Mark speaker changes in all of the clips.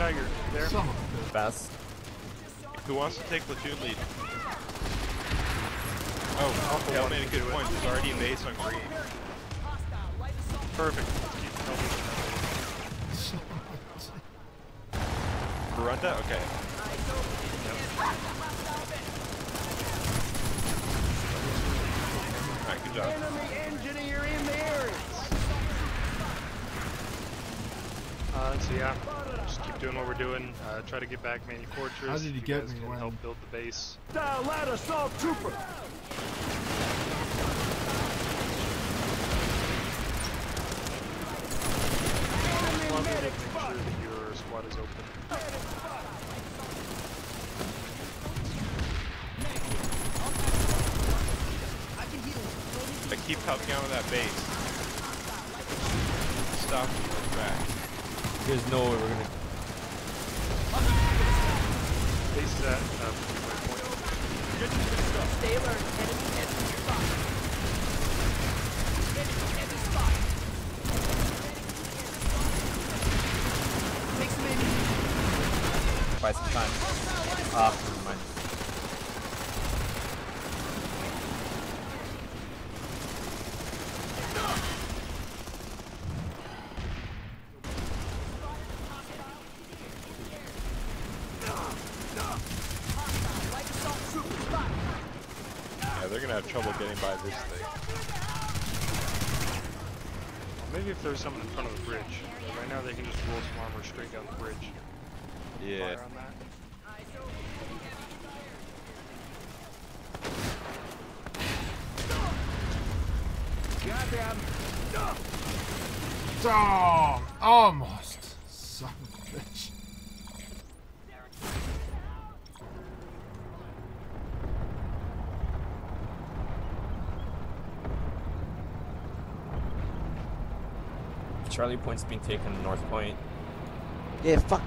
Speaker 1: Tiger, there.
Speaker 2: Some of it.
Speaker 3: Best.
Speaker 4: Who wants to take platoon lead? Oh, Cal made a good point. There's already a base on green.
Speaker 1: Perfect.
Speaker 4: Barunda? Okay. Alright, good job.
Speaker 1: Uh, so yeah, just keep doing what we're doing. Uh, try to get back Manu Fortress.
Speaker 2: How did you
Speaker 1: You
Speaker 2: get
Speaker 1: guys
Speaker 2: me
Speaker 1: can help build the base.
Speaker 5: Dial that assault trooper.
Speaker 1: Love make sure that your squad is open.
Speaker 4: I keep helping out with that base. Stop and back.
Speaker 3: There's no way we're gonna.
Speaker 6: Take some ammunition.
Speaker 3: Buy some time. Ah, never mind.
Speaker 6: Light assault trooper spot.
Speaker 4: Yeah, they're gonna have trouble getting by this thing.
Speaker 1: Maybe if there's someone in front of the bridge. Right now they can just roll some armor straight down the bridge.
Speaker 4: Yeah.
Speaker 1: Fire on that.
Speaker 5: Goddamn.
Speaker 2: Oh, almost. Son of a bitch.
Speaker 3: Charlie Point's being taken to North Point.
Speaker 7: Yeah, fuck.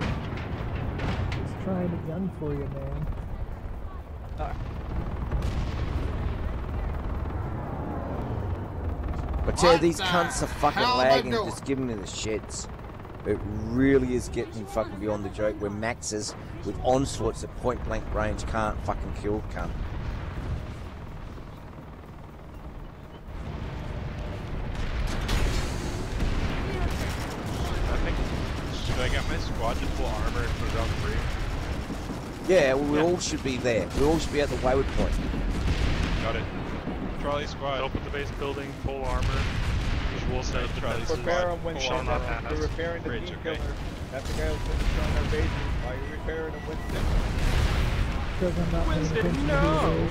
Speaker 8: Just trying a gun for you, man.
Speaker 7: I tell you,
Speaker 2: What
Speaker 7: these
Speaker 2: the
Speaker 7: cunts are fucking
Speaker 2: hell am I
Speaker 7: lagging, just giving me the shits. It really is getting fucking beyond the joke where maxes with onslaughts at point blank range can't fucking kill cunt.
Speaker 4: I think. Should I get my squad to full armor and put it free?
Speaker 7: Yeah, well, we all should be there. We all should be at the wayward point.
Speaker 4: Got it. Charlie squad.
Speaker 1: Help with the base building, full armor, usual set of
Speaker 4: Charlie
Speaker 1: defenses.
Speaker 4: squad.
Speaker 9: Repair them when
Speaker 4: Full
Speaker 1: shall
Speaker 9: shot
Speaker 4: armor.
Speaker 1: not
Speaker 9: up.
Speaker 1: pass.
Speaker 9: You're repairing the
Speaker 4: Bridge,
Speaker 9: beam
Speaker 4: okay.
Speaker 9: killer. That's the guy who's been destroying our bases. While you're repairing them, Winston.
Speaker 8: Because I'm not paying
Speaker 1: Winston, no!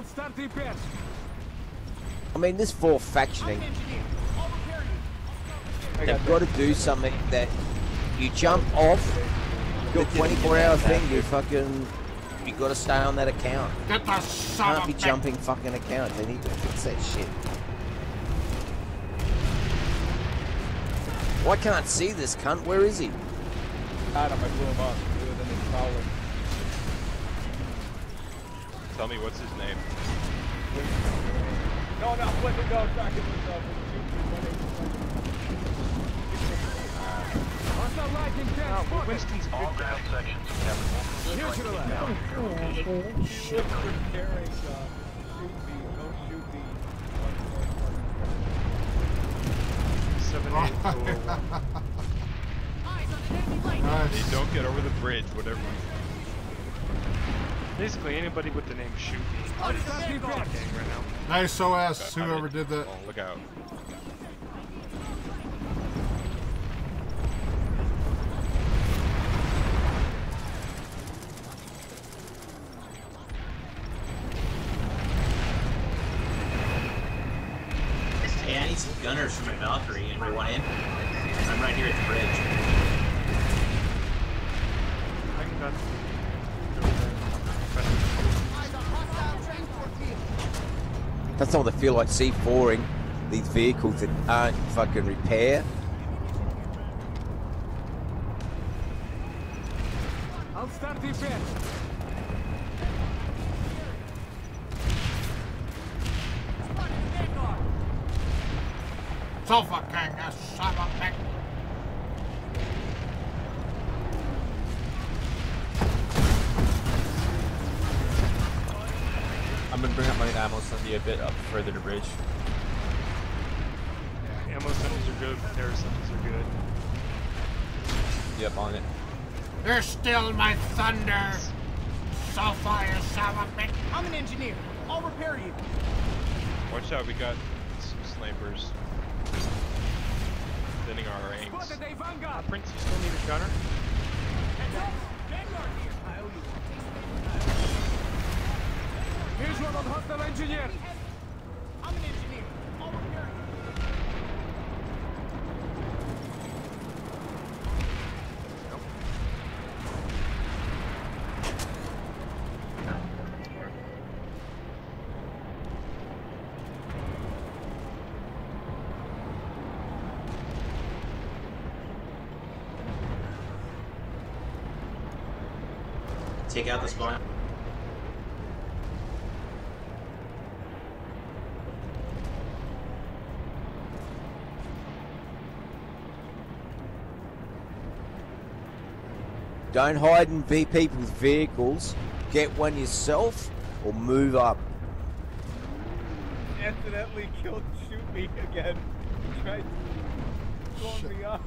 Speaker 5: I'll start repairs.
Speaker 7: I mean, this fourth factioning,
Speaker 6: I'm engineer. I'll repair you.
Speaker 9: I
Speaker 7: they've got
Speaker 9: got
Speaker 7: to do something that you jump off the 24 hour thing, you fucking, you got to stay on that account.
Speaker 2: Get the son
Speaker 7: Can't be jumping fucking accounts. They need to fix that shit. Well, I can't see this cunt. Where is he?
Speaker 9: Got him. I blew him up. He was in his collar.
Speaker 4: Tell me what's his name.
Speaker 9: No, no, I'm letting go. Tracking myself.
Speaker 5: Hostile Lightning tank spotted.
Speaker 1: Winston's all ground sections.
Speaker 5: Here to the left.
Speaker 8: Oh, asshole.
Speaker 9: Shit. Shoot me. Don't shoot me.
Speaker 1: Seven, eight, four, one.
Speaker 6: Eyes on an enemy light.
Speaker 4: They
Speaker 2: Nice.
Speaker 4: don't get over the bridge, whatever.
Speaker 1: Basically, anybody with the name Shoot Me
Speaker 6: Out
Speaker 1: is
Speaker 6: of the
Speaker 1: gang right now.
Speaker 2: Nice OS,
Speaker 4: Got
Speaker 2: whoever did that.
Speaker 4: Oh, look out.
Speaker 10: Hey, I need some gunners from a Valkyrie. Anybody want in? I'm right here at the bridge.
Speaker 1: I can cut.
Speaker 7: That's not what I feel like C4ing these vehicles that aren't fucking repair.
Speaker 5: I'll start defense.
Speaker 2: Sofa gang, a
Speaker 3: I'm gonna bring up my ammo sundy a bit up further to bridge.
Speaker 1: Yeah, ammo sundies are good, air sundies are good.
Speaker 3: Yep, on it.
Speaker 2: You're still my thunder. Sulfur, you son of a bitch.
Speaker 6: I'm an engineer. I'll repair you.
Speaker 4: Watch out, we got some snipers. Thinning our ranks.
Speaker 5: Spotted.
Speaker 1: Prince, you still need a gunner?
Speaker 6: Heads up. Vanguard here. I owe you one.
Speaker 5: Here's one on hostile engineer.
Speaker 6: I'm an engineer. I'll repair.
Speaker 10: Take out the spawn.
Speaker 7: Don't hide in be people's vehicles. Get one yourself or move up.
Speaker 9: Accidentally killed shoot me again. He tried blowing me up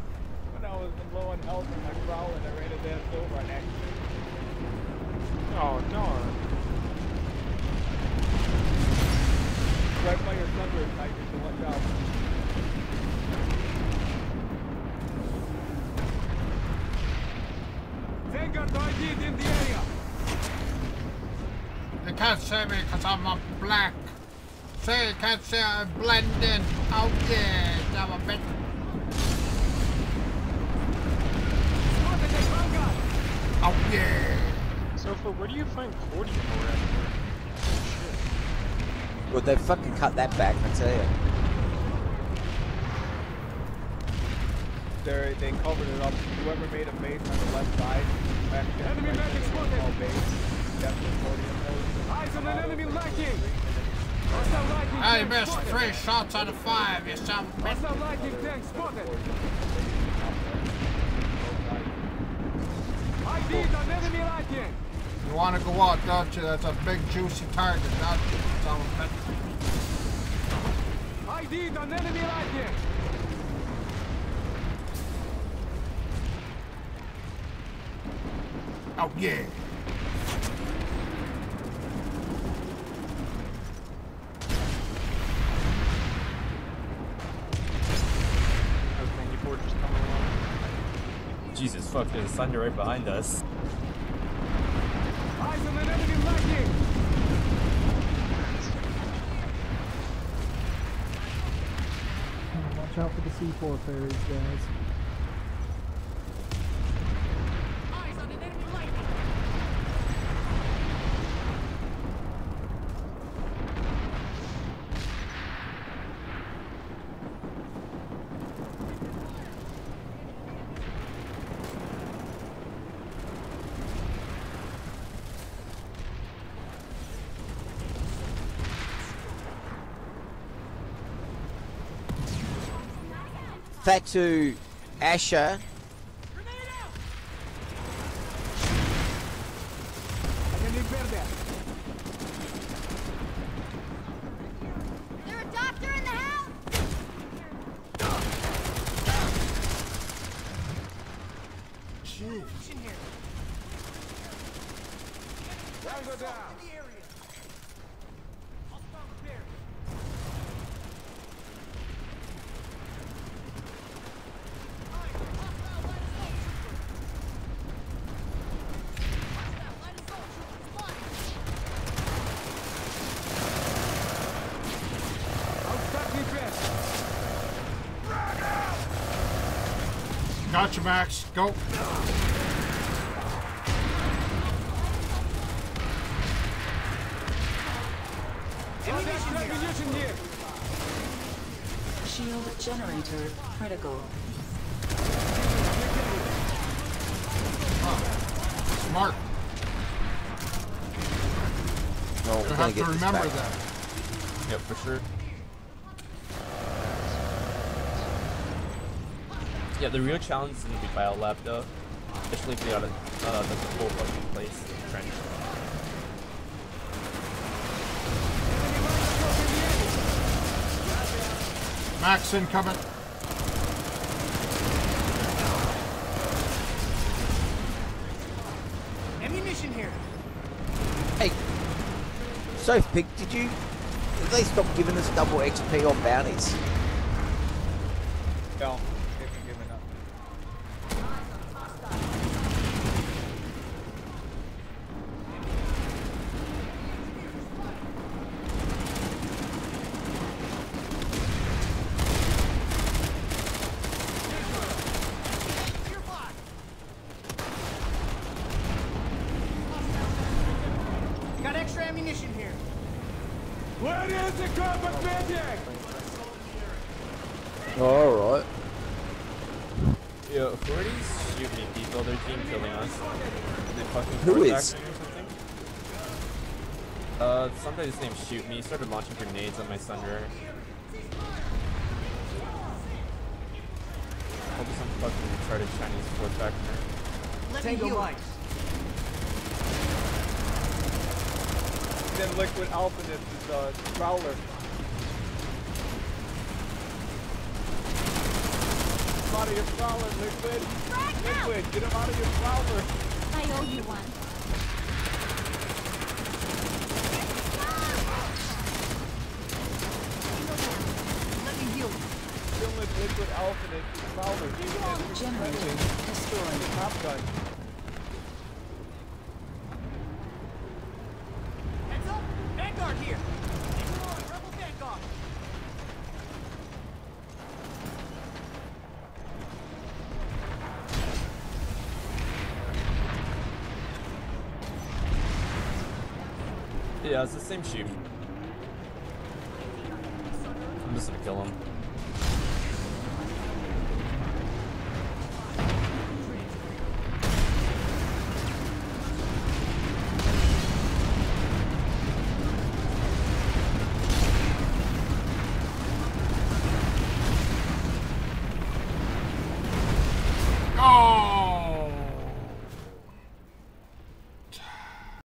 Speaker 9: when I was low on health in my crawl and I ran his ass over on accident.
Speaker 1: Oh, darn.
Speaker 9: Right by your thunder tiger, so watch out.
Speaker 5: Vanguard ID'd in the area.
Speaker 2: You can't see me because I'm a black. See, you can't see I'm blending. Oh yeah, son of a bitch.
Speaker 5: Spotted a vanguard.
Speaker 2: Oh yeah.
Speaker 1: So, for where do you find cortium around here?
Speaker 7: Well, they fucking cut that back, I tell you.
Speaker 9: They they covered it up. Whoever made a base on the left side, back to
Speaker 5: Enemy
Speaker 9: right
Speaker 5: medic
Speaker 9: there,
Speaker 5: spotted.
Speaker 9: base.
Speaker 5: Eyes on an enemy.
Speaker 2: I missed three shots out of five, you son of a bitch.
Speaker 5: Hostile tank spotted. ID'd on enemy Lightning.
Speaker 2: You want to go out, don't you? That's a big juicy target, don't you? Son of a bitch.
Speaker 5: ID'd on enemy Lightning.
Speaker 2: Oh yeah.
Speaker 3: Fuck, there's a thunder right behind us.
Speaker 5: Eyes on an enemy Lightning.
Speaker 8: Watch out for the C4 fairies, guys.
Speaker 6: Eyes on an enemy Lightning.
Speaker 7: Fatu Asher
Speaker 6: Grenade out.
Speaker 5: I can repair that.
Speaker 6: There a doctor in the house? In here.
Speaker 5: Tango down.
Speaker 6: In the area. I'll start repairs. Eyes, hostile light assault trooper. Hostile light assault trooper spotted.
Speaker 5: I'll start repairs.
Speaker 2: Gotcha, Max. Go.
Speaker 5: Ammunition here.
Speaker 11: Shield generator critical.
Speaker 2: Smart.
Speaker 7: No, we're
Speaker 2: You
Speaker 7: gonna
Speaker 2: have to
Speaker 7: get this
Speaker 2: remember
Speaker 7: back.
Speaker 2: that.
Speaker 3: Yep, for sure. Yeah, the real challenge is in the bio lab though. Especially if they got a, uh, the whole fucking place trench.
Speaker 2: Max incoming.
Speaker 6: Ammunition here.
Speaker 7: Hey, Soap Pig, did you? Did they stop giving us double XP on bounties?
Speaker 9: No, they can give it up.
Speaker 6: Got extra ammunition here.
Speaker 5: Where is the combat medic?
Speaker 7: All right.
Speaker 3: Yo, who are these shoot me people? They're team killing us. They fucking
Speaker 7: Who
Speaker 3: force or something? Uh, some guy's name shoot me. He started launching grenades on my thunder. Probably some fucking retarded Chinese force actor.
Speaker 6: Let me
Speaker 5: Tango
Speaker 6: heal.
Speaker 9: Then Liquid Alpha is uh, Prowler. Come out of your Prowler, Liquid. Liquid, get him out of your Prowler.
Speaker 11: I owe you one.
Speaker 6: Let me heal.
Speaker 9: Kill with Liquid Alpha is Prowler. He is
Speaker 11: Generator destroyed.
Speaker 9: the Top Gun.
Speaker 6: Heads up. Vanguard here. Take on. Rebel Vanguard.
Speaker 3: Yeah, it's the same shoot. I'm just gonna kill him.